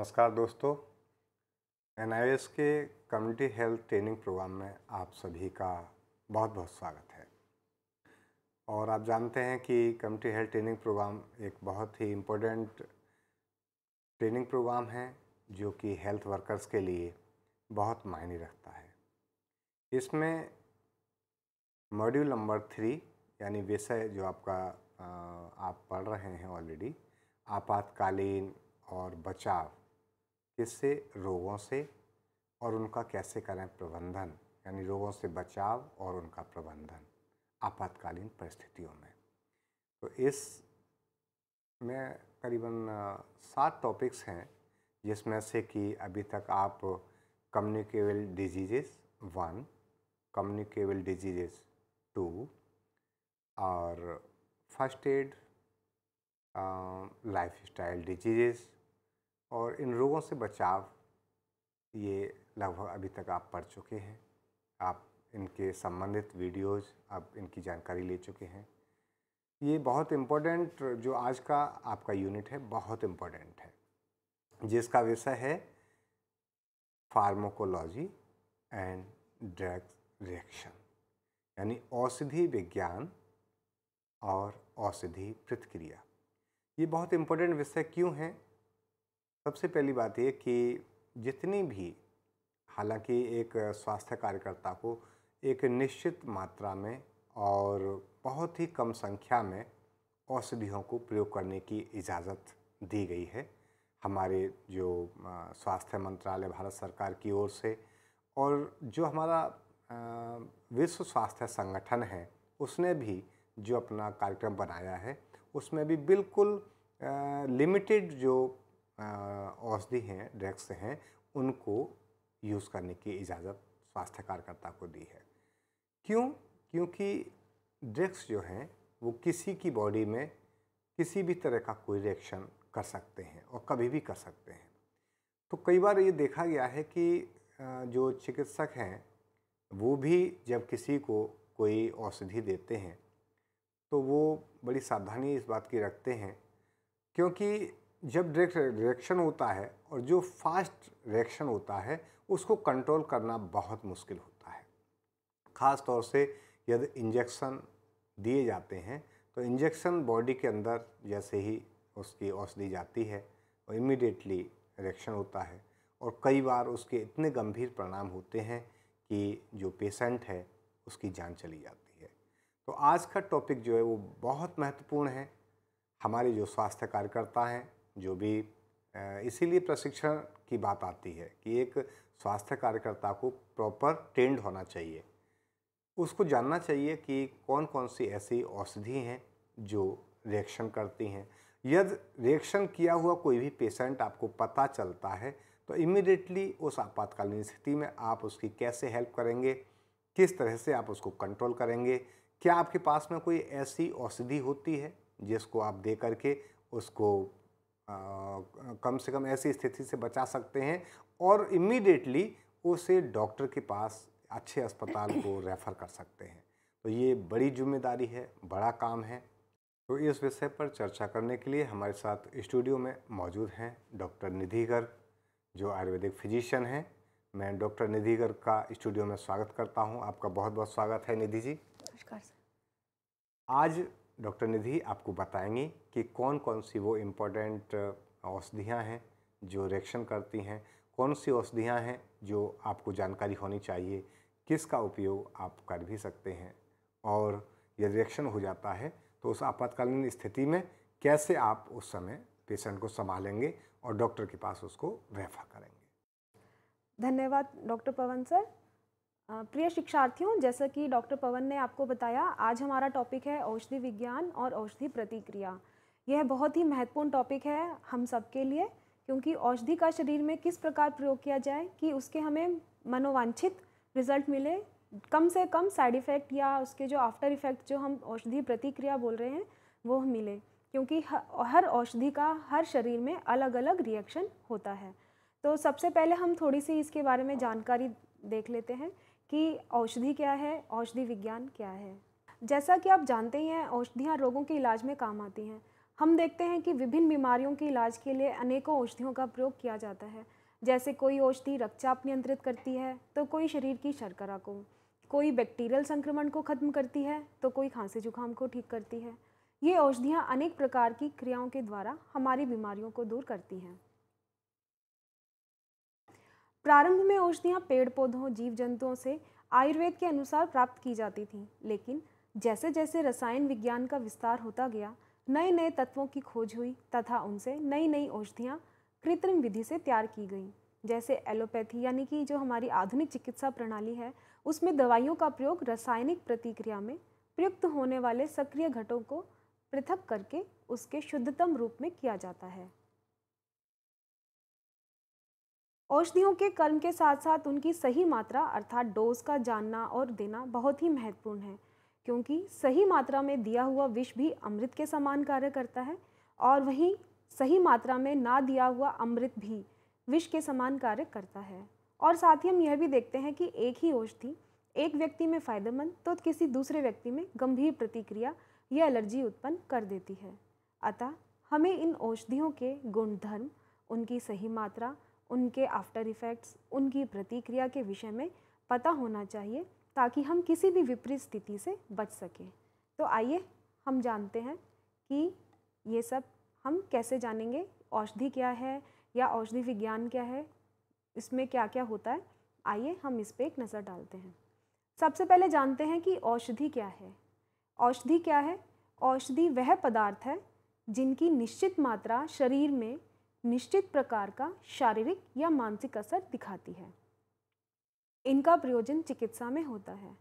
नमस्कार दोस्तों। एन के कम्युनिटी हेल्थ ट्रेनिंग प्रोग्राम में आप सभी का बहुत बहुत स्वागत है। और आप जानते हैं कि कम्युनिटी हेल्थ ट्रेनिंग प्रोग्राम एक बहुत ही इम्पोर्टेंट ट्रेनिंग प्रोग्राम है, जो कि हेल्थ वर्कर्स के लिए बहुत मायने रखता है। इसमें मॉड्यूल नंबर थ्री, यानी विषय जो आपका आप पढ़ रहे हैं ऑलरेडी, आपातकालीन और बचाव किससे? रोगों से। और उनका कैसे करें प्रबंधन? यानी रोगों से बचाव और उनका प्रबंधन आपातकालीन परिस्थितियों में। तो इस में करीबन सात टॉपिक्स हैं, जिसमें से कि अभी तक आप communicable diseases one communicable diseases two और first aid lifestyle diseases और इन रोगों से बचाव ये लगभग अभी तक आप पढ़ चुके हैं। आप इनके संबंधित वीडियोस आप इनकी जानकारी ले चुके हैं। ये बहुत इम्पोर्टेंट जो आज का आपका यूनिट है, बहुत इम्पोर्टेंट है, जिसका विषय है फार्मोकोलॉजी एंड ड्रग रिएक्शन, यानी औषधि विज्ञान और औषधि प्रतिक्रिया। ये बहुत इम्पोर्टेंट विषय क्यों है? सबसे पहली बात ये कि जितनी भी, हालाँकि एक स्वास्थ्य कार्यकर्ता को एक निश्चित मात्रा में और बहुत ही कम संख्या में औषधियों को प्रयोग करने की इजाज़त दी गई है, हमारे जो स्वास्थ्य मंत्रालय, भारत सरकार की ओर से और जो हमारा विश्व स्वास्थ्य संगठन है, उसने भी जो अपना कार्यक्रम बनाया है, उसमें भी बिल्कुल लिमिटेड जो औषधि हैं, ड्रग्स हैं, उनको यूज़ करने की इजाज़त स्वास्थ्य कार्यकर्ता को दी है। क्यों? क्योंकि ड्रग्स जो हैं, वो किसी की बॉडी में किसी भी तरह का कोई रिएक्शन कर सकते हैं और कभी भी कर सकते हैं। तो कई बार ये देखा गया है कि जो चिकित्सक हैं, वो भी जब किसी को कोई औषधि देते हैं तो वो बड़ी सावधानी इस बात की रखते हैं, क्योंकि जब डायरेक्ट रिएक्शन होता है और जो फास्ट रिएक्शन होता है, उसको कंट्रोल करना बहुत मुश्किल होता है। ख़ास तौर से यदि इंजेक्शन दिए जाते हैं तो इंजेक्शन बॉडी के अंदर जैसे ही उसकी औषधि जाती है और इमिडिएटली रिएक्शन होता है। और कई बार उसके इतने गंभीर परिणाम होते हैं कि जो पेशेंट है, उसकी जान चली जाती है। तो आज का टॉपिक जो है, वो बहुत महत्वपूर्ण है। हमारे जो स्वास्थ्य कार्यकर्ता हैं जो भी इसीलिए प्रशिक्षण की बात आती है कि एक स्वास्थ्य कार्यकर्ता को प्रॉपर ट्रेंड होना चाहिए। उसको जानना चाहिए कि कौन कौन सी ऐसी औषधि हैं जो रिएक्शन करती हैं। यदि रिएक्शन किया हुआ कोई भी पेशेंट आपको पता चलता है तो इमिडिएटली उस आपातकालीन स्थिति में आप उसकी कैसे हेल्प करेंगे, किस तरह से आप उसको कंट्रोल करेंगे, क्या आपके पास में कोई ऐसी औषधि होती है जिसको आप दे करके उसको कम से कम ऐसी स्थिति से बचा सकते हैं और इमीडिएटली उसे डॉक्टर के पास अच्छे अस्पताल को रेफ़र कर सकते हैं। तो ये बड़ी ज़िम्मेदारी है बड़ा काम है। तो इस विषय पर चर्चा करने के लिए हमारे साथ स्टूडियो में मौजूद हैं डॉक्टर निधि गर्ग जो आयुर्वेदिक फिजिशियन हैं। मैं डॉक्टर निधि गर्ग का स्टूडियो में स्वागत करता हूँ। आपका बहुत बहुत स्वागत है निधि जी। नमस्कार सर। आज डॉक्टर निधि आपको बताएँगी कि कौन कौन सी वो इम्पोर्टेंट औषधियाँ हैं जो रिएक्शन करती हैं, कौन सी औषधियाँ हैं जो आपको जानकारी होनी चाहिए, किसका उपयोग आप कर भी सकते हैं और यदि रिएक्शन हो जाता है तो उस आपातकालीन स्थिति में कैसे आप उस समय पेशेंट को संभालेंगे और डॉक्टर के पास उसको रेफर करेंगे। धन्यवाद डॉक्टर पवन सर। प्रिय शिक्षार्थियों, जैसा कि डॉक्टर पवन ने आपको बताया, आज हमारा टॉपिक है औषधि विज्ञान और औषधि प्रतिक्रिया। यह बहुत ही महत्वपूर्ण टॉपिक है हम सबके लिए, क्योंकि औषधि का शरीर में किस प्रकार प्रयोग किया जाए कि उसके हमें मनोवांछित रिज़ल्ट मिले। कम से कम साइड इफ़ेक्ट या उसके जो आफ्टर इफ़ेक्ट जो हम औषधि प्रतिक्रिया बोल रहे हैं, वो मिले। क्योंकि हर औषधि का हर शरीर में अलग अलग रिएक्शन होता है। तो सबसे पहले हम थोड़ी सी इसके बारे में जानकारी देख लेते हैं। कि औषधि क्या है, औषधि विज्ञान क्या है? जैसा कि आप जानते ही हैं, औषधियाँ रोगों के इलाज में काम आती हैं। हम देखते हैं कि विभिन्न बीमारियों के इलाज के लिए अनेकों औषधियों का प्रयोग किया जाता है। जैसे कोई औषधि रक्तचाप नियंत्रित करती है तो कोई शरीर की शर्करा को। कोई बैक्टीरियल संक्रमण को खत्म करती है तो कोई खांसी जुकाम को ठीक करती है। ये औषधियाँ अनेक प्रकार की क्रियाओं के द्वारा हमारी बीमारियों को दूर करती हैं। प्रारंभ में औषधियाँ पेड़ पौधों जीव जंतुओं से आयुर्वेद के अनुसार प्राप्त की जाती थीं, लेकिन जैसे जैसे रसायन विज्ञान का विस्तार होता गया नए नए तत्वों की खोज हुई तथा उनसे नई नई औषधियाँ कृत्रिम विधि से तैयार की गई। जैसे एलोपैथी, यानी कि जो हमारी आधुनिक चिकित्सा प्रणाली है, उसमें दवाइयों का प्रयोग रासायनिक प्रतिक्रिया में प्रयुक्त होने वाले सक्रिय घटों को पृथक करके उसके शुद्धतम रूप में किया जाता है। औषधियों के कर्म के साथ साथ उनकी सही मात्रा अर्थात डोज का जानना और देना बहुत ही महत्वपूर्ण है, क्योंकि सही मात्रा में दिया हुआ विष भी अमृत के समान कार्य करता है और वहीं सही मात्रा में ना दिया हुआ अमृत भी विष के समान कार्य करता है। और साथ ही हम यह भी देखते हैं कि एक ही औषधि, एक व्यक्ति में फ़ायदेमंद तो किसी दूसरे व्यक्ति में गंभीर प्रतिक्रिया या एलर्जी उत्पन्न कर देती है। अतः हमें इन औषधियों के गुणधर्म, उनकी सही मात्रा उनके आफ्टर इफ़ेक्ट्स उनकी प्रतिक्रिया के विषय में पता होना चाहिए ताकि हम किसी भी विपरीत स्थिति से बच सकें। तो आइए हम जानते हैं कि ये सब हम कैसे जानेंगे, औषधि क्या है या औषधि विज्ञान क्या है, इसमें क्या क्या होता है। आइए हम इस पर एक नज़र डालते हैं। सबसे पहले जानते हैं कि औषधि क्या है। औषधि क्या है? औषधि वह पदार्थ है जिनकी निश्चित मात्रा शरीर में निश्चित प्रकार का शारीरिक या मानसिक असर दिखाती है। इनका प्रयोजन चिकित्सा में होता है।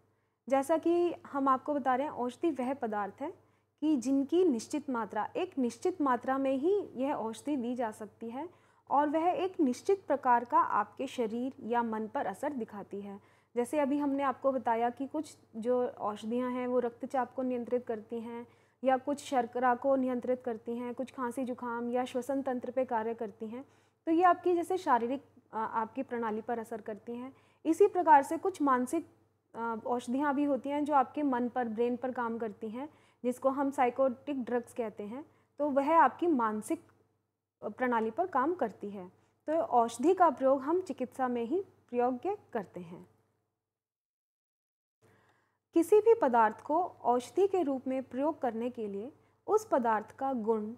जैसा कि हम आपको बता रहे हैं, औषधि वह पदार्थ है कि जिनकी निश्चित मात्रा, एक निश्चित मात्रा में ही यह औषधि दी जा सकती है और वह एक निश्चित प्रकार का आपके शरीर या मन पर असर दिखाती है। जैसे अभी हमने आपको बताया कि कुछ जो औषधियाँ हैं, वो रक्तचाप को नियंत्रित करती हैं या कुछ शर्करा को नियंत्रित करती हैं, कुछ खांसी जुकाम या श्वसन तंत्र पे कार्य करती हैं तो ये आपकी जैसे शारीरिक आपकी प्रणाली पर असर करती हैं। इसी प्रकार से कुछ मानसिक औषधियाँ भी होती हैं जो आपके मन पर, ब्रेन पर काम करती हैं, जिसको हम साइकोटिक ड्रग्स कहते हैं तो वह आपकी मानसिक प्रणाली पर काम करती है। तो औषधि का प्रयोग हम चिकित्सा में ही प्रयोग करते हैं। किसी भी पदार्थ को औषधि के रूप में प्रयोग करने के लिए उस पदार्थ का गुण,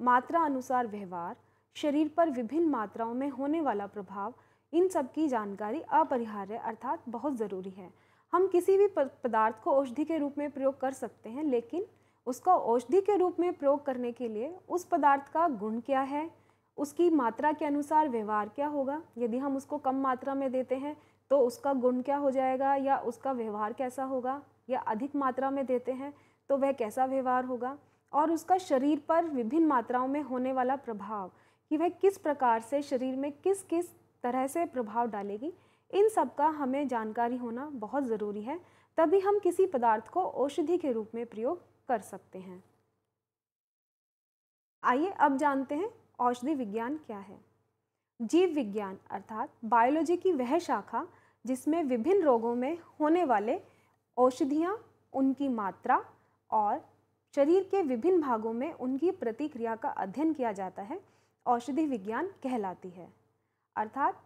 मात्रा अनुसार व्यवहार, शरीर पर विभिन्न मात्राओं में होने वाला प्रभाव, इन सब की जानकारी अपरिहार्य अर्थात बहुत ज़रूरी है। हम किसी भी पदार्थ को औषधि के रूप में प्रयोग कर सकते हैं, लेकिन उसका औषधि के रूप में प्रयोग करने के लिए उस पदार्थ का गुण क्या है? उसकी मात्रा के अनुसार व्यवहार क्या होगा? यदि हम उसको कम मात्रा में देते हैं तो उसका गुण क्या हो जाएगा या उसका व्यवहार कैसा होगा या अधिक मात्रा में देते हैं तो वह कैसा व्यवहार होगा? और उसका शरीर पर विभिन्न मात्राओं में होने वाला प्रभाव कि वह किस प्रकार से शरीर में किस किस तरह से प्रभाव डालेगी, इन सब का हमें जानकारी होना बहुत ज़रूरी है। तभी हम किसी पदार्थ को औषधि के रूप में प्रयोग कर सकते हैं। आइए अब जानते हैं औषधि विज्ञान क्या है। जीव विज्ञान अर्थात बायोलॉजी की वह शाखा जिसमें विभिन्न रोगों में होने वाले औषधियाँ, उनकी मात्रा और शरीर के विभिन्न भागों में उनकी प्रतिक्रिया का अध्ययन किया जाता है, औषधि विज्ञान कहलाती है। अर्थात,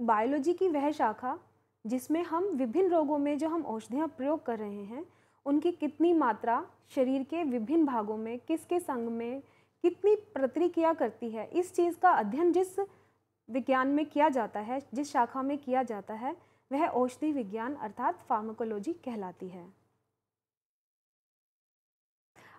बायोलॉजी की वह शाखा जिसमें हम विभिन्न रोगों में जो हम औषधियाँ प्रयोग कर रहे हैं, उनकी कितनी मात्रा शरीर के विभिन्न भागों में, किसके संग में, कितनी प्रतिक्रिया करती है, इस चीज़ का अध्ययन जिस विज्ञान में किया जाता है, जिस शाखा में किया जाता है, वह औषधि विज्ञान अर्थात फार्माकोलॉजी कहलाती है।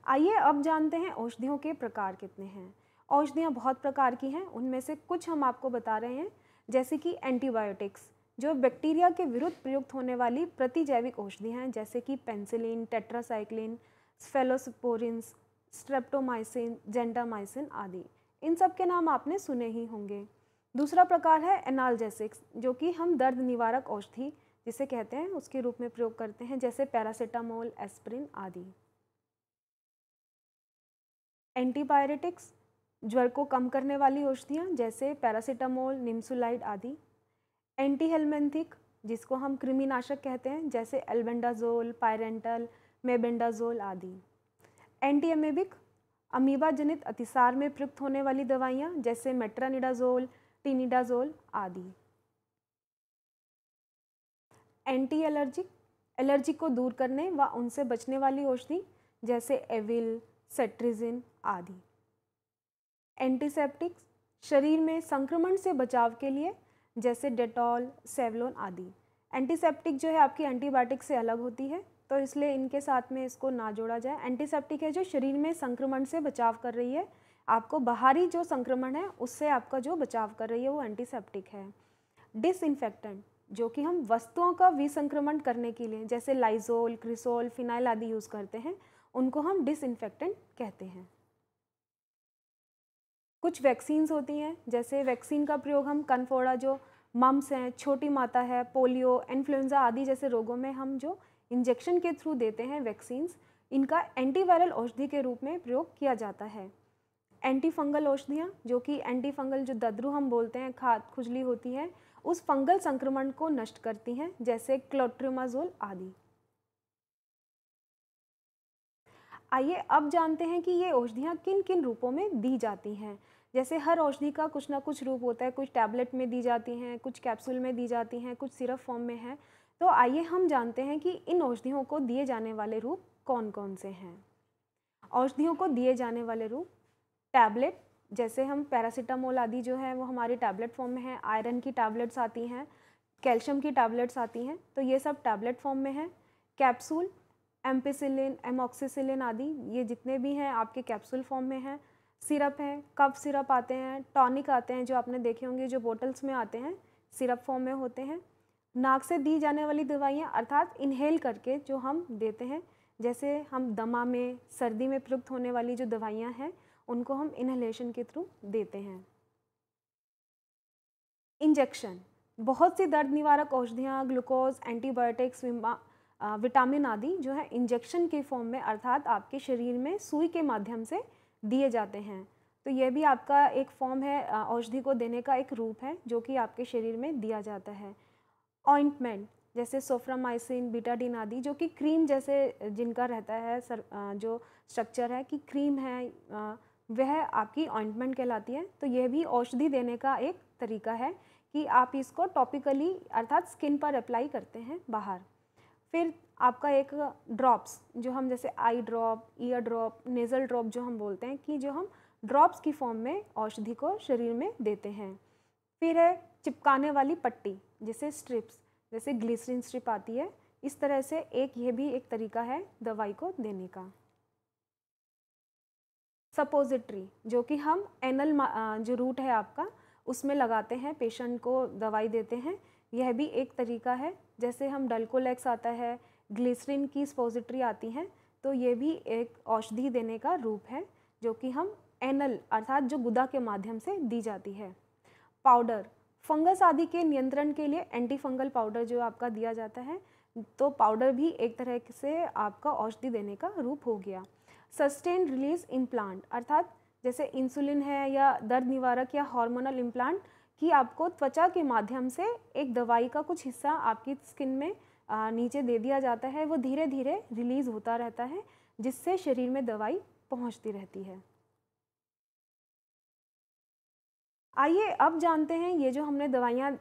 आइए अब जानते हैं औषधियों के प्रकार कितने हैं। औषधियाँ बहुत प्रकार की हैं, उनमें से कुछ हम आपको बता रहे हैं, जैसे कि एंटीबायोटिक्स, जो बैक्टीरिया के विरुद्ध प्रयुक्त होने वाली प्रतिजैविक औषधि हैं, जैसे कि penicillin, tetracycline, cephalosporins, streptomycin, gentamicin आदि। इन सब के नाम आपने सुने ही होंगे। दूसरा प्रकार है एनाल्जेसिक्स जो कि हम दर्द निवारक औषधि जिसे कहते हैं, उसके रूप में प्रयोग करते हैं, जैसे पैरासीटामोल एस्प्रिन आदि। एंटीबायोटिक्स ज्वर को कम करने वाली औषधियाँ, जैसे पैरासीटामोल निम्सुलाइड आदि। एंटी हेलमेंथिक जिसको हम कृमिनाशक कहते हैं, जैसे एल्बेंडाजोल पायरेंटल मेबेंडाजोल आदि। एंटी एमेबिक अमीबा जनित अतिसार में प्रयुक्त होने वाली दवाइयाँ, जैसे मेट्रानिडाजोल टीनिडाजोल आदि। एंटी एलर्जिक एलर्जी को दूर करने व उनसे बचने वाली औषधि जैसे एविल, सेट्रिजिन आदि। एंटीसेप्टिक्स शरीर में संक्रमण से बचाव के लिए जैसे डेटॉल, सेवलोन आदि। एंटीसेप्टिक जो है आपकी एंटीबायोटिक से अलग होती है तो इसलिए इनके साथ में इसको ना जोड़ा जाए। एंटीसेप्टिक है जो शरीर में संक्रमण से बचाव कर रही है आपको बाहरी जो संक्रमण है, उससे आपका जो बचाव कर रही है, वो एंटीसेप्टिक है। डिसइंफेक्टेंट जो कि हम वस्तुओं का विसंक्रमण करने के लिए, जैसे लाइजोल क्रिसोल फिनाइल आदि यूज़ करते हैं, उनको हम डिसइंफेक्टेंट कहते हैं। कुछ वैक्सीन्स होती हैं, जैसे वैक्सीन का प्रयोग हम कनफोड़ा जो मम्स हैं, छोटी माता है पोलियो इन्फ्लुएंजा आदि जैसे रोगों में हम जो इंजेक्शन के थ्रू देते हैं वैक्सीन्स इनका एंटीवायरल औषधि के रूप में प्रयोग किया जाता है। एंटी फंगल औषधियाँ, जो कि एंटी फंगल जो दद्रु हम बोलते हैं, खाद खुजली होती है, उस फंगल संक्रमण को नष्ट करती हैं, जैसे क्लोट्रिमाजोल आदि। आइए अब जानते हैं कि ये औषधियाँ किन किन रूपों में दी जाती हैं। जैसे हर औषधि का कुछ ना कुछ रूप होता है, कुछ टैबलेट में दी जाती हैं, कुछ कैप्सूल में दी जाती हैं, कुछ सिरप फॉर्म में है। तो आइए हम जानते हैं कि इन औषधियों को दिए जाने वाले रूप कौन कौन से हैं। औषधियों को दिए जाने वाले रूप टैबलेट, जैसे हम पैरासीटामोल आदि जो है, वो हमारी टैबलेट फॉर्म में है, आयरन की टैबलेट्स आती हैं, कैल्शियम की टैबलेट्स आती हैं तो ये सब टैबलेट फॉर्म में है। कैप्सूल, एम्पिसिलिन, एमोक्सीसिलिन आदि, ये जितने भी हैं आपके कैप्सूल फॉर्म में हैं। सिरप हैं कफ सिरप आते हैं, टॉनिक आते हैं, जो आपने देखे होंगे, जो बोटल्स में आते हैं, सिरप फॉर्म में होते हैं। नाक से दी जाने वाली दवाइयाँ, अर्थात इन्हेल करके जो हम देते हैं, जैसे हम दमा में, सर्दी में प्रयुक्त होने वाली जो दवाइयाँ हैं उनको हम इन्हेलेशन के थ्रू देते हैं। इंजेक्शन बहुत सी दर्द निवारक औषधियाँ ग्लूकोज एंटीबायोटिक्स विटामिन आदि जो है इंजेक्शन के फॉर्म में अर्थात आपके शरीर में सुई के माध्यम से दिए जाते हैं। तो यह भी आपका एक फॉर्म है औषधि को देने का एक रूप है, जो कि आपके शरीर में दिया जाता है। ऑइंटमेंट जैसे सोफ्रामाइसिन बीटाडिन आदि, जो कि क्रीम जैसे जिनका रहता है, सर जो स्ट्रक्चर है कि क्रीम है वह आपकी ऑइंटमेंट कहलाती है तो यह भी औषधि देने का एक तरीका है कि आप इसको टॉपिकली अर्थात स्किन पर अप्लाई करते हैं बाहर। फिर आपका एक ड्रॉप्स जो हम जैसे eye drop ear drop nasal drop जो हम बोलते हैं कि जो हम ड्रॉप्स की फॉर्म में औषधि को शरीर में देते हैं। फिर है चिपकाने वाली पट्टी, जैसे स्ट्रिप्स जैसे ग्लिसरीन स्ट्रिप आती है, इस तरह से एक ये भी एक तरीका है दवाई को देने का। सपोजिट्री, जो कि हम एनल जो रूट है आपका, उसमें लगाते हैं, पेशेंट को दवाई देते हैं। यह भी एक तरीका है। जैसे हम डल्कोलेक्स आता है, ग्लिसरीन की स्पोजिट्री आती हैं तो ये भी एक औषधि देने का रूप है, जो कि हम एनल, अर्थात जो गुदा के माध्यम से दी जाती है। पाउडर, फंगस आदि के नियंत्रण के लिए एंटी फंगल पाउडर जो आपका दिया जाता है तो पाउडर भी एक तरह से आपका औषधि देने का रूप हो गया। सस्टेन रिलीज़ इम्प्लांट अर्थात जैसे इंसुलिन है या दर्द निवारक या हार्मोनल इम्प्लांट कि आपको त्वचा के माध्यम से एक दवाई का कुछ हिस्सा आपकी स्किन में नीचे दे दिया जाता है, वो धीरे धीरे रिलीज़ होता रहता है, जिससे शरीर में दवाई पहुँचती रहती है। आइए अब जानते हैं ये जो हमने दवाइयाँ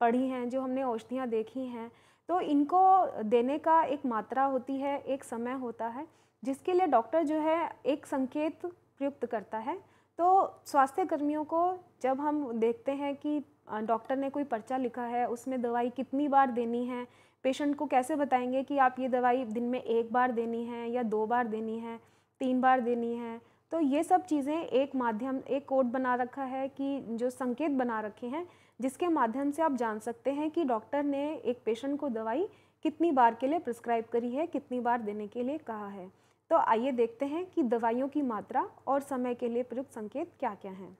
पढ़ी हैं, जो हमने औषधियाँ देखी हैं तो इनको देने का एक मात्रा होती है, एक समय होता है जिसके लिए डॉक्टर जो है एक संकेत प्रयुक्त करता है। तो स्वास्थ्य कर्मियों को जब हम देखते हैं कि डॉक्टर ने कोई पर्चा लिखा है, उसमें दवाई कितनी बार देनी है, पेशेंट को कैसे बताएँगे कि आप ये दवाई दिन में एक बार देनी है या दो बार देनी है, तीन बार देनी है? तो ये सब चीज़ें एक माध्यम, एक कोड बना रखा है कि जो संकेत बना रखे हैं, जिसके माध्यम से आप जान सकते हैं कि डॉक्टर ने एक पेशेंट को दवाई कितनी बार के लिए प्रिस्क्राइब करी है, कितनी बार देने के लिए कहा है। तो आइए देखते हैं कि दवाइयों की मात्रा और समय के लिए प्रयुक्त संकेत क्या क्या हैं।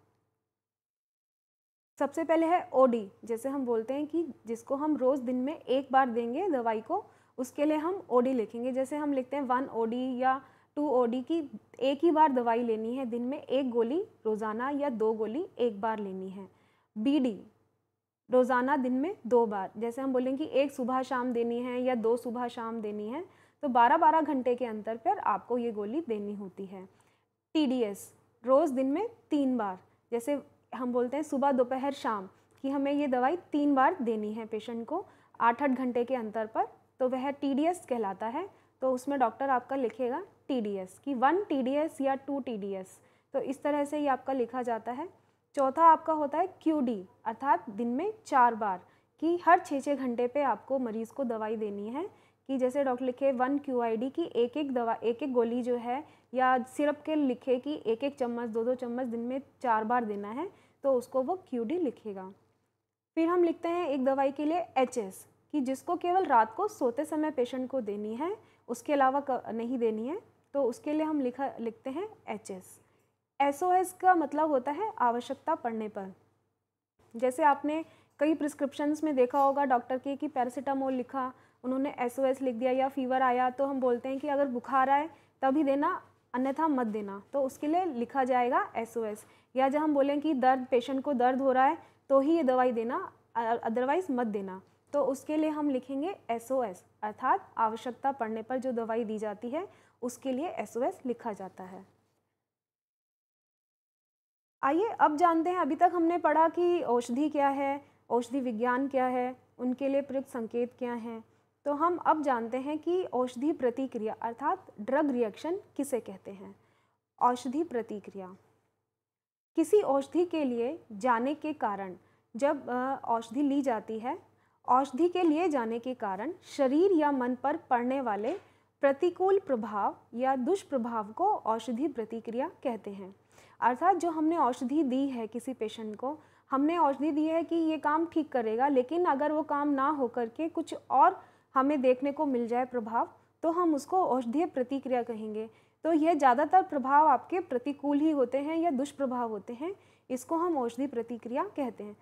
सबसे पहले है ओडी जैसे हम बोलते हैं कि जिसको हम रोज़ दिन में एक बार देंगे दवाई को, उसके लिए हम ओडी लिखेंगे। जैसे हम लिखते हैं वन ओडी या टू ओडी की एक ही बार दवाई लेनी है, दिन में एक गोली, रोज़ाना या दो गोली एक बार लेनी है। बीडी रोज़ाना दिन में दो बार। जैसे हम बोलेंगे कि एक सुबह शाम देनी है या दो सुबह शाम देनी है तो 12-12 घंटे के अंतर पर आपको ये गोली देनी होती है। टीडीएस रोज़ दिन में तीन बार, जैसे हम बोलते हैं सुबह, दोपहर, शाम, कि हमें ये दवाई तीन बार देनी है पेशेंट को आठ आठ घंटे के अंतर पर तो वह टीडीएस कहलाता है तो उसमें डॉक्टर आपका लिखेगा टीडीएस कि वन टीडीएस या टू टीडीएस तो इस तरह से ये आपका लिखा जाता है। चौथा आपका होता है क्यूडी अर्थात दिन में चार बार, कि हर छः छः घंटे पे आपको मरीज़ को दवाई देनी है कि जैसे डॉक्टर लिखे वन क्यू आई डी की एक एक दवा, एक एक गोली जो है, या सिरप के लिखे कि एक एक चम्मच, दो दो चम्मच दिन में चार बार देना है तो उसको वो क्यू डी लिखेगा। फिर हम लिखते हैं एक दवाई के लिए एच एस कि जिसको केवल रात को सोते समय पेशेंट को देनी है, उसके अलावा नहीं देनी है तो उसके लिए हम लिखा, लिखते हैं H S S O S का मतलब होता है आवश्यकता पड़ने पर। जैसे आपने कई प्रिस्क्रिप्शंस में देखा होगा डॉक्टर के कि पैरासीटामोल लिखा उन्होंने एसओएस लिख दिया या फीवर आया तो हम बोलते हैं कि अगर बुखार आए, तभी देना, अन्यथा मत देना। तो उसके लिए लिखा जाएगा एसओएस या जब हम बोलें कि दर्द पेशेंट को दर्द हो रहा है तो ही ये दवाई देना अदरवाइज़ मत देना। तो उसके लिए हम लिखेंगे एसओएस अर्थात आवश्यकता पड़ने पर जो दवाई दी जाती है, उसके लिए एसओएस लिखा जाता है। आइए, अब जानते हैं, अभी तक हमने पढ़ा कि औषधि क्या है, औषधि विज्ञान क्या है, उनके लिए प्रयुक्त संकेत क्या हैं। तो हम अब जानते हैं कि औषधि प्रतिक्रिया अर्थात ड्रग रिएक्शन किसे कहते हैं? औषधि प्रतिक्रिया। किसी औषधि के लिए जाने के कारण जब औषधि ली जाती है, औषधि के लिए जाने के कारण शरीर या मन पर पड़ने वाले प्रतिकूल प्रभाव या दुष्प्रभाव को औषधि प्रतिक्रिया कहते हैं। अर्थात जो हमने औषधि दी है किसी पेशेंट को, हमने औषधि दी है कि ये काम ठीक करेगा, लेकिन अगर वो काम ना हो करके कुछ और हमें देखने को मिल जाए प्रभाव तो हम उसको औषधीय प्रतिक्रिया कहेंगे। तो यह ज़्यादातर प्रभाव आपके प्रतिकूल ही होते हैं या दुष्प्रभाव होते हैं, इसको हम औषधि प्रतिक्रिया कहते हैं।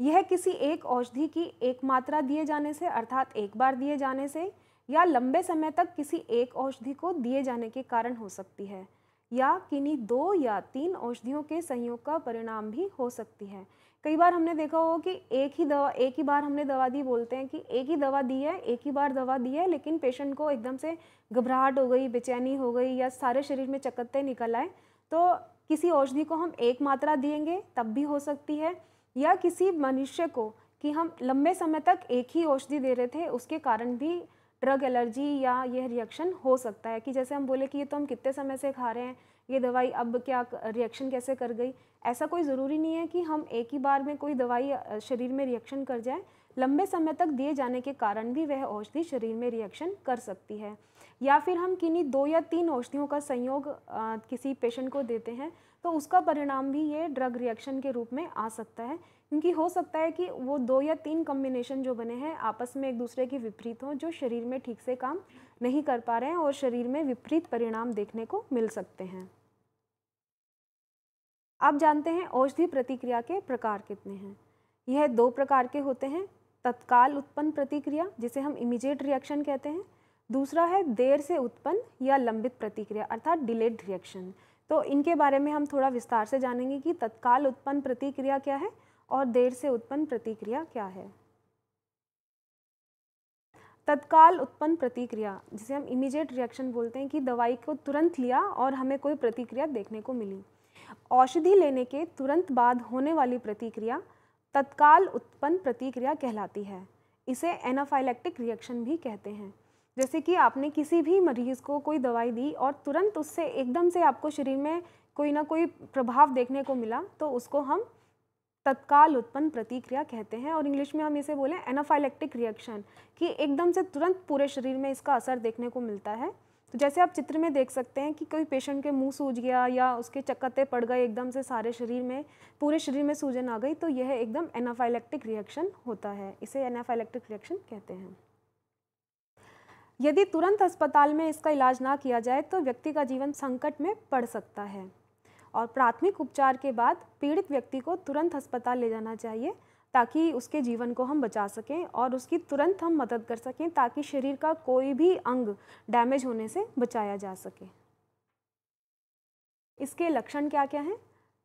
यह किसी एक औषधि की एक मात्रा दिए जाने से, अर्थात एक बार दिए जाने से, या लंबे समय तक किसी एक औषधि को दिए जाने के कारण हो सकती है, या किन्हीं दो या तीन औषधियों के संयोग का परिणाम भी हो सकती है। कई बार हमने देखा हो कि एक ही दवा, एक ही बार हमने दवा दी बोलते हैं कि एक ही दवा दी है, एक ही बार दवा दी है, लेकिन पेशेंट को एकदम से घबराहट हो गई, बेचैनी हो गई या सारे शरीर में चकत्ते निकल आए तो किसी औषधि को हम एक मात्रा देंगे तब भी हो सकती है, या किसी मनुष्य को कि हम लंबे समय तक एक ही औषधि दे रहे थे, उसके कारण भी ड्रग एलर्जी या यह रिएक्शन हो सकता है, कि जैसे हम बोले कि ये तो हम कितने समय से खा रहे हैं ये दवाई अब क्या रिएक्शन कैसे कर गई? ऐसा कोई ज़रूरी नहीं है कि हम एक ही बार में कोई दवाई शरीर में रिएक्शन कर जाए। लंबे समय तक दिए जाने के कारण भी वह औषधि शरीर में रिएक्शन कर सकती है। या फिर हम किन्हीं दो या तीन औषधियों का संयोग किसी पेशेंट को देते हैं तो उसका परिणाम भी ये ड्रग रिएक्शन के रूप में आ सकता है। क्योंकि हो सकता है कि वो दो या तीन कम्बिनेशन जो बने हैं, आपस में एक दूसरे के विपरीत हों, जो शरीर में ठीक से काम नहीं कर पा रहे हैं और शरीर में विपरीत परिणाम देखने को मिल सकते हैं। आप जानते हैं औषधि प्रतिक्रिया के प्रकार कितने हैं? यह दो प्रकार के होते हैं, तत्काल उत्पन्न प्रतिक्रिया, जिसे हम इमीडिएट रिएक्शन कहते हैं। दूसरा है देर से उत्पन्न या लंबित प्रतिक्रिया, अर्थात डिलेड रिएक्शन तो इनके बारे में हम थोड़ा विस्तार से जानेंगे कि तत्काल उत्पन्न प्रतिक्रिया क्या है और देर से उत्पन्न प्रतिक्रिया क्या है। तत्काल उत्पन्न प्रतिक्रिया, जिसे हम इमीडिएट रिएक्शन बोलते हैं कि दवाई को तुरंत लिया और हमें कोई प्रतिक्रिया देखने को मिली। औषधि लेने के तुरंत बाद होने वाली प्रतिक्रिया तत्काल उत्पन्न प्रतिक्रिया कहलाती है। इसे एनाफाइलेक्टिक रिएक्शन भी कहते हैं। जैसे कि आपने किसी भी मरीज़ को कोई दवाई दी और तुरंत उससे एकदम से आपको शरीर में कोई ना कोई प्रभाव देखने को मिला तो उसको हम तत्काल उत्पन्न प्रतिक्रिया कहते हैं और इंग्लिश में हम इसे बोलें एनाफाइलेक्टिक रिएक्शन, कि एकदम से तुरंत पूरे शरीर में इसका असर देखने को मिलता है। तो जैसे आप चित्र में देख सकते हैं कि कोई पेशेंट के मुँह सूज गया या उसके चक्कते पड़ गए एकदम से सारे शरीर में, पूरे शरीर में सूजन आ गई तो यह एकदम एनाफाइलेक्टिक रिएक्शन होता है। इसे एनाफाइलेक्टिक रिएक्शन कहते हैं। यदि तुरंत अस्पताल में इसका इलाज ना किया जाए तो व्यक्ति का जीवन संकट में पड़ सकता है। और प्राथमिक उपचार के बाद पीड़ित व्यक्ति को तुरंत अस्पताल ले जाना चाहिए। ताकि उसके जीवन को हम बचा सकें और उसकी तुरंत हम मदद कर सकें ताकि शरीर का कोई भी अंग डैमेज होने से बचाया जा सके। इसके लक्षण क्या क्या हैं?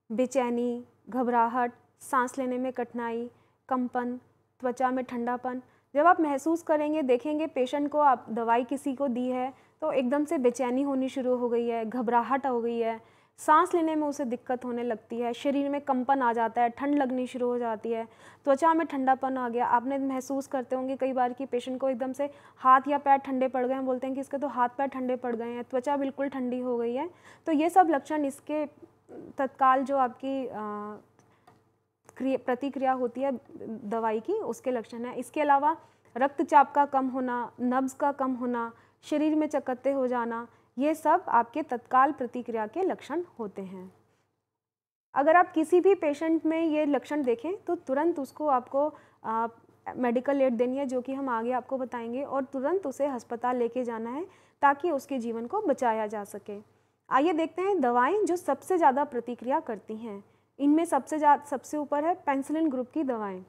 बेचैनी, घबराहट, सांस लेने में कठिनाई, कंपन, त्वचा में ठंडापन। जब आप महसूस करेंगे, देखेंगे, पेशेंट को आप दवाई किसी को दी है तो एकदम से बेचैनी होनी शुरू हो गई है, घबराहट हो गई है सांस लेने में उसे दिक्कत होने लगती है, शरीर में कंपन आ जाता है, ठंड लगनी शुरू हो जाती है, त्वचा में ठंडापन आ गया। आपने महसूस करते होंगे कई बार कि पेशेंट को एकदम से हाथ या पैर ठंडे पड़ गए हैं, बोलते हैं कि इसके तो हाथ पैर ठंडे पड़ गए हैं, त्वचा बिल्कुल ठंडी हो गई है। तो ये सब लक्षण इसके तत्काल जो आपकी क्रिया, प्रतिक्रिया होती है दवाई की, उसके लक्षण है। इसके अलावा रक्तचाप का कम होना, नब्ज का कम होना, शरीर में चकत्ते हो जाना ये सब आपके तत्काल प्रतिक्रिया के लक्षण होते हैं। अगर आप किसी भी पेशेंट में ये लक्षण देखें तो तुरंत उसको आपको मेडिकल एड देनी है, जो कि हम आगे आपको बताएँगे, और तुरंत उसे अस्पताल लेके जाना है, ताकि उसके जीवन को बचाया जा सके। आइए देखते हैं दवाएँ जो सबसे ज़्यादा प्रतिक्रिया करती हैं। इनमें सबसे ज़्यादा सबसे ऊपर है पेंसिलिन ग्रुप की दवाएँ।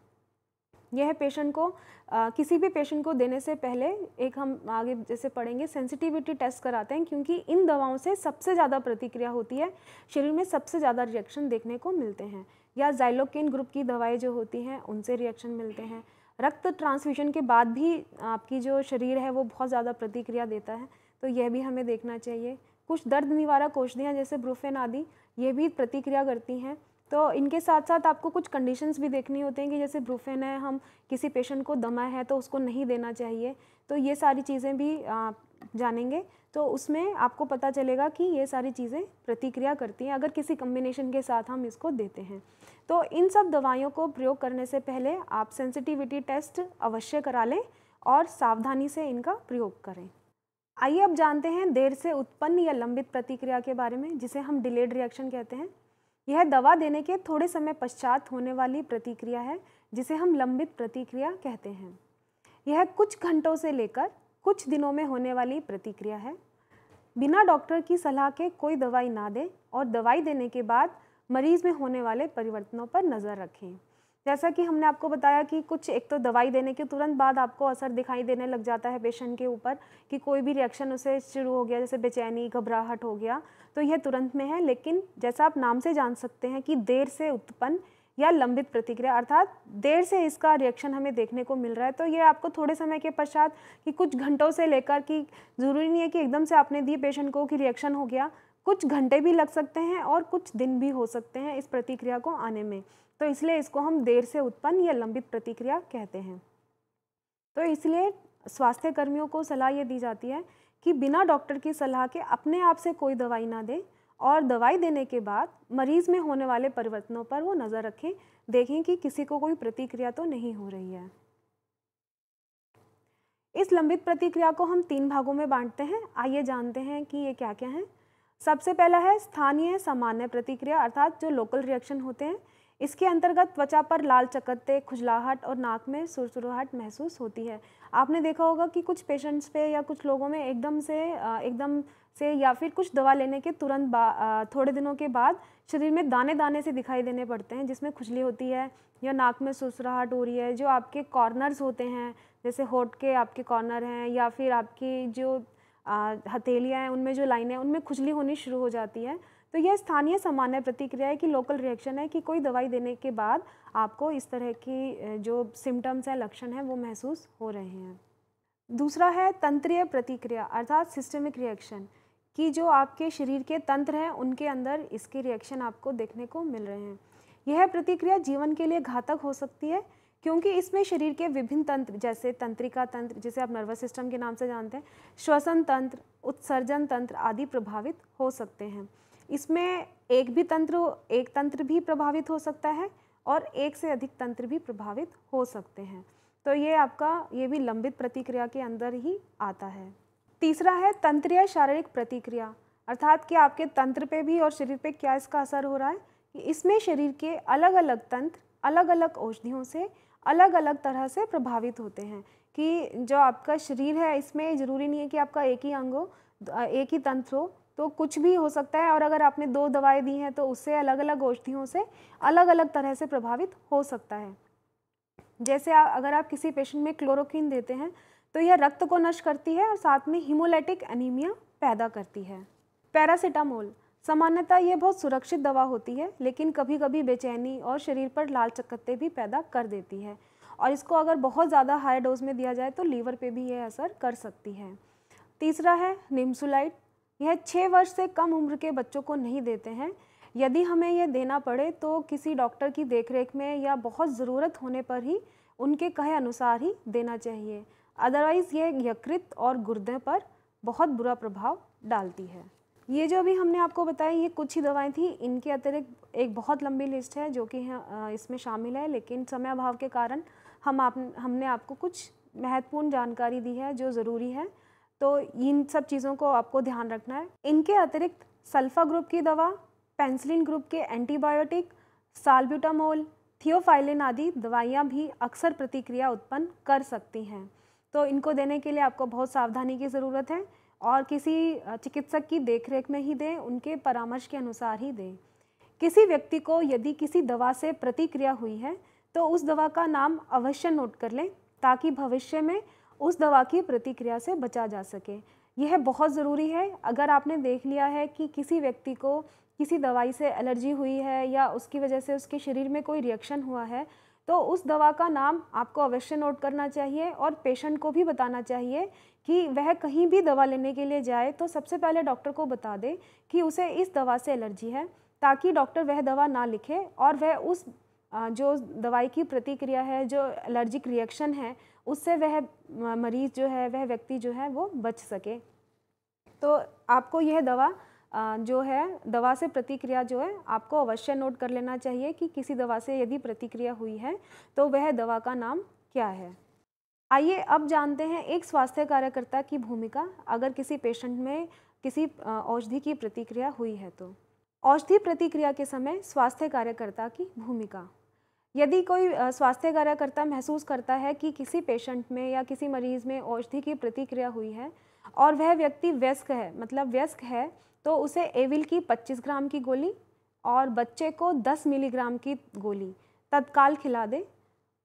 यह पेशेंट को आ, किसी भी पेशेंट को देने से पहले एक हम आगे जैसे पढ़ेंगे सेंसिटिविटी टेस्ट कराते हैं क्योंकि इन दवाओं से सबसे ज़्यादा प्रतिक्रिया होती है शरीर में सबसे ज़्यादा रिएक्शन देखने को मिलते हैं। या जाइलोकिन ग्रुप की दवाएँ जो होती हैं उनसे रिएक्शन मिलते हैं। रक्त ट्रांसफ्यूजन के बाद भी आपकी जो शरीर है वो बहुत ज़्यादा प्रतिक्रिया देता है तो यह भी हमें देखना चाहिए। कुछ दर्द निवारक औषधियाँ जैसे ब्रूफेन आदि ये भी प्रतिक्रिया करती हैं। तो इनके साथ साथ आपको कुछ कंडीशंस भी देखनी होती हैं कि जैसे ब्रूफेन है, हम किसी पेशेंट को दमा है तो उसको नहीं देना चाहिए। तो ये सारी चीज़ें भी आप जानेंगे। तो उसमें आपको पता चलेगा कि ये सारी चीज़ें प्रतिक्रिया करती हैं, अगर किसी कम्बिनेशन के साथ हम इसको देते हैं। तो इन सब दवाइयों को प्रयोग करने से पहले आप सेंसिटिविटी टेस्ट अवश्य करा लें और सावधानी से इनका प्रयोग करें। आइए अब जानते हैं देर से उत्पन्न या लंबित प्रतिक्रिया के बारे में, जिसे हम डिलेड रिएक्शन कहते हैं। यह दवा देने के थोड़े समय पश्चात होने वाली प्रतिक्रिया है, जिसे हम लंबित प्रतिक्रिया कहते हैं। यह कुछ घंटों से लेकर कुछ दिनों में होने वाली प्रतिक्रिया है। बिना डॉक्टर की सलाह के कोई दवाई ना दें और दवाई देने के बाद मरीज़ में होने वाले परिवर्तनों पर नज़र रखें। जैसा कि हमने आपको बताया कि कुछ एक तो दवाई देने के तुरंत बाद आपको असर दिखाई देने लग जाता है पेशेंट के ऊपर कि कोई भी रिएक्शन उसे शुरू हो गया, जैसे बेचैनी, घबराहट हो गया तो यह तुरंत में है। लेकिन जैसा आप नाम से जान सकते हैं कि देर से उत्पन्न या लंबित प्रतिक्रिया, अर्थात देर से इसका रिएक्शन हमें देखने को मिल रहा है तो ये आपको थोड़े समय के पश्चात कि कुछ घंटों से लेकर कि ज़रूरी नहीं है कि एकदम से आपने दी पेशेंट को कि रिएक्शन हो गया कुछ घंटे भी लग सकते हैं और कुछ दिन भी हो सकते हैं इस प्रतिक्रिया को आने में। तो इसलिए इसको हम देर से उत्पन्न या लंबित प्रतिक्रिया कहते हैं। तो इसलिए स्वास्थ्य कर्मियों को सलाह ये दी जाती है कि बिना डॉक्टर की सलाह के अपने आप से कोई दवाई ना दें और दवाई देने के बाद मरीज़ में होने वाले परिवर्तनों पर वो नज़र रखें, देखें कि किसी को कोई प्रतिक्रिया तो नहीं हो रही है। इस लंबित प्रतिक्रिया को हम तीन भागों में बांटते हैं। आइए जानते हैं कि ये क्या क्या है। सबसे पहला है स्थानीय सामान्य प्रतिक्रिया, अर्थात जो लोकल रिएक्शन होते हैं, इसके अंतर्गत त्वचा पर लाल चकत्ते, खुजलाहट और नाक में सुरसुराहट महसूस होती है। आपने देखा होगा कि कुछ पेशेंट्स पे या कुछ लोगों में एकदम से एकदम से या फिर कुछ दवा लेने के तुरंत थोड़े दिनों के बाद शरीर में दाने दाने से दिखाई देने पड़ते हैं, जिसमें खुजली होती है या नाक में सुरसुराहट हो रही है। जो आपके कॉर्नर्स होते हैं, जैसे होठ के आपके कॉर्नर हैं या फिर आपकी जो हथेलियाँ हैं, उनमें जो लाइनें हैं, उनमें खुजली होनी शुरू हो जाती है। तो यह स्थानीय सामान्य प्रतिक्रिया है कि लोकल रिएक्शन है कि कोई दवाई देने के बाद आपको इस तरह की जो सिम्टम्स हैं, लक्षण हैं, वो महसूस हो रहे हैं। दूसरा है तंत्रीय प्रतिक्रिया, अर्थात सिस्टमिक रिएक्शन कि जो आपके शरीर के तंत्र हैं, उनके अंदर इसके रिएक्शन आपको देखने को मिल रहे हैं। यह प्रतिक्रिया जीवन के लिए घातक हो सकती है क्योंकि इसमें शरीर के विभिन्न तंत्र, जैसे तंत्रिका तंत्र, जिसे आप नर्वस सिस्टम के नाम से जानते हैं, श्वसन तंत्र, उत्सर्जन तंत्र आदि प्रभावित हो सकते हैं। इसमें एक भी तंत्र, एक तंत्र भी प्रभावित हो सकता है और एक से अधिक तंत्र भी प्रभावित हो सकते हैं। तो ये आपका, ये भी लंबित प्रतिक्रिया के अंदर ही आता है। तीसरा है तंत्रीय शारीरिक प्रतिक्रिया। अर्थात कि आपके तंत्र पे भी और शरीर पे क्या इसका असर हो रहा है कि इसमें शरीर के अलग अलग तंत्र अलग अलग औषधियों से अलग अलग तरह से प्रभावित होते हैं कि जो आपका शरीर है इसमें ज़रूरी नहीं है कि आपका एक ही अंग हो एक ही तंत्र हो तो कुछ भी हो सकता है और अगर आपने दो दवाएँ दी हैं तो उससे अलग अलग औषधियों से अलग अलग तरह से प्रभावित हो सकता है। जैसे आ, अगर आप किसी पेशेंट में क्लोरोक्विन देते हैं तो यह रक्त को नष्ट करती है और साथ में हीमोलाइटिक एनीमिया पैदा करती है। पैरासीटामोल सामान्यतः यह बहुत सुरक्षित दवा होती है, लेकिन कभी कभी बेचैनी और शरीर पर लाल चक्कते भी पैदा कर देती है। और इसको अगर बहुत ज़्यादा हाई डोज में दिया जाए तो लीवर पे भी यह असर कर सकती है। तीसरा है निम्सुलाइट यह छः वर्ष से कम उम्र के बच्चों को नहीं देते हैं। यदि हमें यह देना पड़े तो किसी डॉक्टर की देखरेख में या बहुत ज़रूरत होने पर ही उनके कहे अनुसार ही देना चाहिए। अदरवाइज़ यह यकृत और गुर्दे पर बहुत बुरा प्रभाव डालती है। ये जो अभी हमने आपको बताया ये कुछ ही दवाएँ थी। इनके अतिरिक्त एक बहुत लंबी लिस्ट है जो कि इसमें शामिल है, लेकिन समय अभाव के कारण हम आप, हमने आपको कुछ महत्वपूर्ण जानकारी दी है जो ज़रूरी है। तो इन सब चीज़ों को आपको ध्यान रखना है। इनके अतिरिक्त सल्फा ग्रुप की दवा, पेंसिलिन ग्रुप के एंटीबायोटिक, साल्ब्यूटामोल, थियोफाइलिन आदि दवाइयाँ भी अक्सर प्रतिक्रिया उत्पन्न कर सकती हैं। तो इनको देने के लिए आपको बहुत सावधानी की ज़रूरत है। और किसी चिकित्सक की देखरेख में ही दें, उनके परामर्श के अनुसार ही दें। किसी व्यक्ति को यदि किसी दवा से प्रतिक्रिया हुई है तो उस दवा का नाम अवश्य नोट कर लें, ताकि भविष्य में उस दवा की प्रतिक्रिया से बचा जा सके। यह बहुत ज़रूरी है। अगर आपने देख लिया है कि किसी व्यक्ति को किसी दवाई से एलर्जी हुई है या उसकी वजह से उसके शरीर में कोई रिएक्शन हुआ है तो उस दवा का नाम आपको अवश्य नोट करना चाहिए और पेशेंट को भी बताना चाहिए कि वह कहीं भी दवा लेने के लिए जाए तो सबसे पहले डॉक्टर को बता दे कि उसे इस दवा से एलर्जी है, ताकि डॉक्टर वह दवा ना लिखे और वह उस जो दवाई की प्रतिक्रिया है, जो एलर्जिक रिएक्शन है, उससे वह मरीज़ जो है, वह व्यक्ति जो है वो बच सके। तो आपको यह दवा जो है, दवा से प्रतिक्रिया जो है, आपको अवश्य नोट कर लेना चाहिए कि किसी दवा से यदि प्रतिक्रिया हुई है तो वह दवा का नाम क्या है। आइए अब जानते हैं एक स्वास्थ्य कार्यकर्ता की भूमिका, अगर किसी पेशेंट में किसी औषधि की प्रतिक्रिया हुई है तो। औषधि प्रतिक्रिया के समय स्वास्थ्य कार्यकर्ता की भूमिका। यदि कोई स्वास्थ्य कार्यकर्ता महसूस करता है कि किसी पेशेंट में या किसी मरीज़ में औषधि की प्रतिक्रिया हुई है और वह व्यक्ति व्यस्क है मतलब व्यस्क है तो उसे एविल की 25 ग्राम की गोली और बच्चे को 10 मिलीग्राम की गोली तत्काल खिला दें।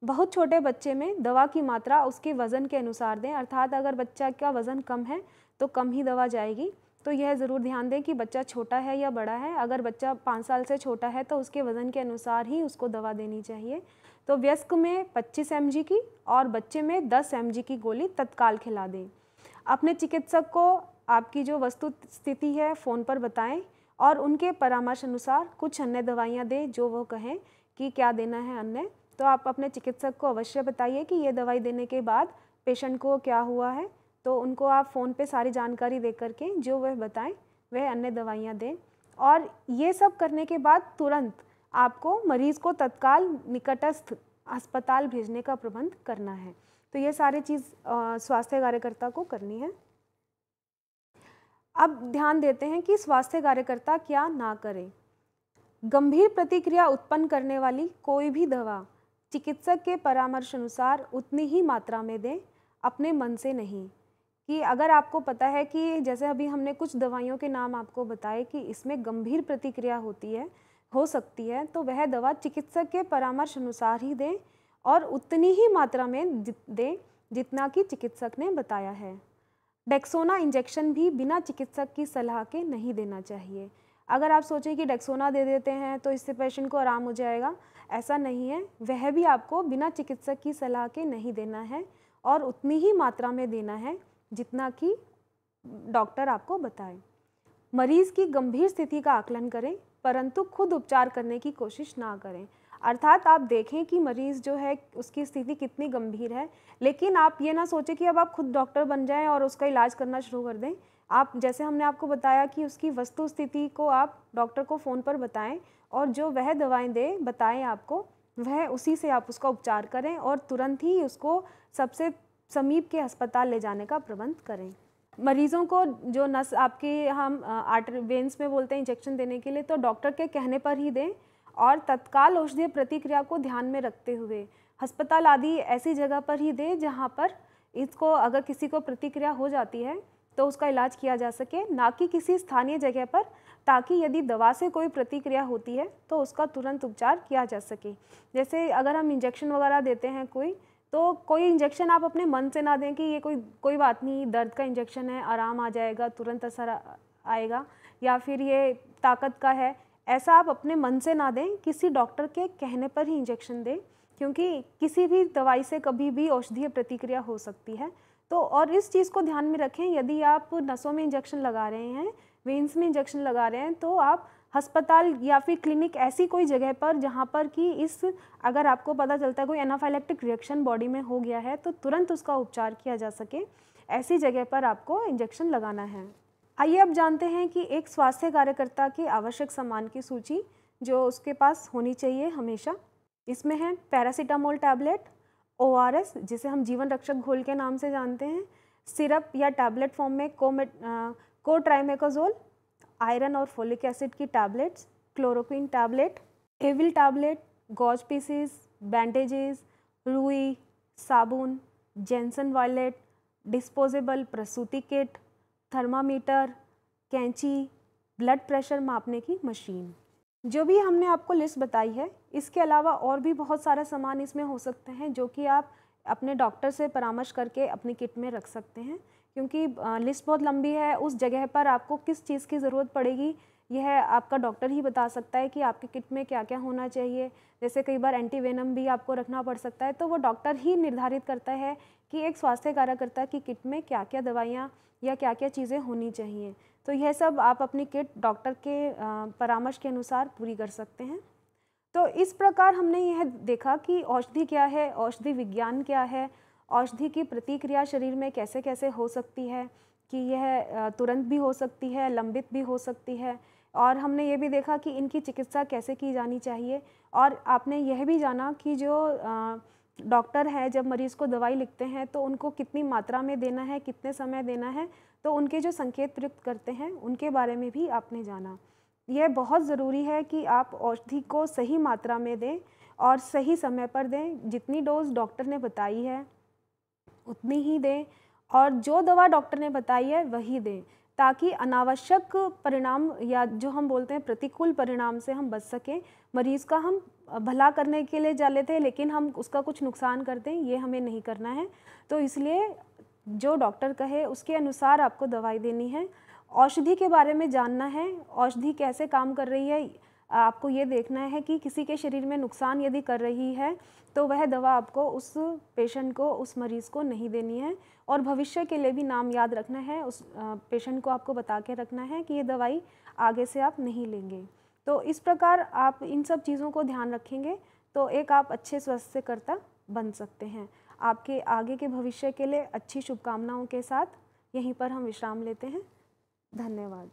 बहुत छोटे बच्चे में दवा की मात्रा उसके वज़न के अनुसार दें, अर्थात अगर बच्चा का वज़न कम है तो कम ही दवा जाएगी। तो यह ज़रूर ध्यान दें कि बच्चा छोटा है या बड़ा है। अगर बच्चा पाँच साल से छोटा है तो उसके वज़न के अनुसार ही उसको दवा देनी चाहिए। तो व्यस्क में 25 एम की और बच्चे में 10 एम की गोली तत्काल खिला दें। अपने चिकित्सक को आपकी जो वस्तु स्थिति है, फ़ोन पर बताएँ और उनके परामर्श अनुसार कुछ अन्य दवाइयाँ दें, जो वो कहें कि क्या देना है अन्य। तो आप अपने चिकित्सक को अवश्य बताइए कि ये दवाई देने के बाद पेशेंट को क्या हुआ है। तो उनको आप फ़ोन पे सारी जानकारी दे करके जो वह बताएँ, वह अन्य दवाइयाँ दें। और ये सब करने के बाद तुरंत आपको मरीज़ को तत्काल निकटस्थ अस्पताल भेजने का प्रबंध करना है। तो ये सारी चीज़ स्वास्थ्य कार्यकर्ता को करनी है। अब ध्यान देते हैं कि स्वास्थ्य कार्यकर्ता क्या ना करें। गंभीर प्रतिक्रिया उत्पन्न करने वाली कोई भी दवा चिकित्सक के परामर्श अनुसार उतनी ही मात्रा में दें, अपने मन से नहीं। कि अगर आपको पता है कि जैसे अभी हमने कुछ दवाइयों के नाम आपको बताए कि इसमें गंभीर प्रतिक्रिया होती है, हो सकती है तो वह दवा चिकित्सक के परामर्श अनुसार ही दें और उतनी ही मात्रा में दें जितना कि चिकित्सक ने बताया है। डेक्सोना इंजेक्शन भी बिना चिकित्सक की सलाह के नहीं देना चाहिए। अगर आप सोचें कि डेक्सोना दे देते हैं तो इससे पेशेंट को आराम हो जाएगा। ऐसा नहीं है। वह भी आपको बिना चिकित्सक की सलाह के नहीं देना है और उतनी ही मात्रा में देना है जितना कि डॉक्टर आपको बताए। मरीज़ की गंभीर स्थिति का आकलन करें, परंतु खुद उपचार करने की कोशिश ना करें। अर्थात आप देखें कि मरीज़ जो है, उसकी स्थिति कितनी गंभीर है, लेकिन आप ये ना सोचें कि अब आप खुद डॉक्टर बन जाएँ और उसका इलाज करना शुरू कर दें। आप, जैसे हमने आपको बताया कि उसकी वस्तु स्थिति को आप डॉक्टर को फ़ोन पर बताएँ और जो वह दवाएँ दे, बताएँ आपको, वह उसी से आप उसका उपचार करें और तुरंत ही उसको सबसे समीप के अस्पताल ले जाने का प्रबंध करें। मरीज़ों को जो नस, आपके हम आर्टर वेंस में बोलते हैं इंजेक्शन देने के लिए तो डॉक्टर के कहने पर ही दें और तत्काल औषधीय प्रतिक्रिया को ध्यान में रखते हुए अस्पताल आदि ऐसी जगह पर ही दें जहाँ पर इसको, अगर किसी को प्रतिक्रिया हो जाती है तो उसका इलाज किया जा सके, ना कि किसी स्थानीय जगह पर, ताकि यदि दवा से कोई प्रतिक्रिया होती है तो उसका तुरंत उपचार किया जा सके। जैसे अगर हम इंजेक्शन वगैरह देते हैं कोई तो कोई इंजेक्शन आप अपने मन से ना दें कि ये कोई कोई बात नहीं, दर्द का इंजेक्शन है, आराम आ जाएगा, तुरंत असर आएगा, या फिर ये ताकत का है, ऐसा आप अपने मन से ना दें, किसी डॉक्टर के कहने पर ही इंजेक्शन दें, क्योंकि किसी भी दवाई से कभी भी औषधीय प्रतिक्रिया हो सकती है। तो और इस चीज़ को ध्यान में रखें, यदि आप नसों में इंजेक्शन लगा रहे हैं वेंस में इंजेक्शन लगा रहे हैं तो आप अस्पताल या फिर क्लिनिक ऐसी कोई जगह पर जहाँ पर कि इस, अगर आपको पता चलता है कोई एनाफाइलेक्टिक रिएक्शन बॉडी में हो गया है तो तुरंत उसका उपचार किया जा सके। ऐसी जगह पर आपको इंजेक्शन लगाना है। आइए अब जानते हैं कि एक स्वास्थ्य कार्यकर्ता की आवश्यक सामान की सूची जो उसके पास होनी चाहिए हमेशा, इसमें है पैरासीटामोल टैबलेट ओआरएस जिसे हम जीवन रक्षक घोल के नाम से जानते हैं, सिरप या टैबलेट फॉर्म में कोमेट कोट्राइमेकोजोल, आयरन और फोलिक एसिड की tablets, chloroquine tablet, Avil tablet, gauze pieces, bandages, रुई, साबुन जेंसन वायलेट, डिस्पोजेबल प्रसूति किट, थर्मामीटर, कैंची, ब्लड प्रेशर मापने की मशीन। जो भी हमने आपको लिस्ट बताई है, इसके अलावा और भी बहुत सारे सामान इसमें हो सकते हैं, जो कि आप अपने डॉक्टर से परामर्श करके अपनी किट में रख सकते हैं। क्योंकि लिस्ट बहुत लंबी है, उस जगह पर आपको किस चीज़ की ज़रूरत पड़ेगी, यह आपका डॉक्टर ही बता सकता है कि आपके किट में क्या क्या होना चाहिए। जैसे कई बार एंटीवेनम भी आपको रखना पड़ सकता है तो वो डॉक्टर ही निर्धारित करता है कि एक स्वास्थ्य कार्यकर्ता की किट में क्या क्या दवाइयाँ या क्या क्या चीज़ें होनी चाहिए। तो यह सब आप अपनी किट डॉक्टर के परामर्श के अनुसार पूरी कर सकते हैं। तो इस प्रकार हमने यह देखा कि औषधि क्या है, औषधि विज्ञान क्या है, औषधि की प्रतिक्रिया शरीर में कैसे कैसे हो सकती है, कि यह तुरंत भी हो सकती है, लंबित भी हो सकती है, और हमने ये भी देखा कि इनकी चिकित्सा कैसे की जानी चाहिए, और आपने यह भी जाना कि जो डॉक्टर है, जब मरीज़ को दवाई लिखते हैं तो उनको कितनी मात्रा में देना है, कितने समय देना है तो उनके जो संकेत प्रयुक्त करते हैं, उनके बारे में भी आपने जाना। यह बहुत ज़रूरी है कि आप औषधि को सही मात्रा में दें और सही समय पर दें। जितनी डोज डॉक्टर ने बताई है, उतनी ही दें और जो दवा डॉक्टर ने बताई है, वही दें, ताकि अनावश्यक परिणाम या जो हम बोलते हैं, प्रतिकूल परिणाम से हम बच सकें। मरीज़ का हम भला करने के लिए जा लेते हैं, लेकिन हम उसका कुछ नुकसान करते हैं ये हमें नहीं करना है। तो इसलिए जो डॉक्टर कहे, उसके अनुसार आपको दवाई देनी है। औषधि के बारे में जानना है, औषधि कैसे काम कर रही है, आपको ये देखना है कि किसी के शरीर में नुकसान यदि कर रही है तो वह दवा आपको उस पेशेंट को, उस मरीज़ को नहीं देनी है। और भविष्य के लिए भी नाम याद रखना है, उस पेशेंट को आपको बता के रखना है कि ये दवाई आगे से आप नहीं लेंगे। तो इस प्रकार आप इन सब चीज़ों को ध्यान रखेंगे तो एक आप अच्छे स्वास्थ्यकर्ता बन सकते हैं। आपके आगे के भविष्य के लिए अच्छी शुभकामनाओं के साथ यहीं पर हम विश्राम लेते हैं। धन्यवाद।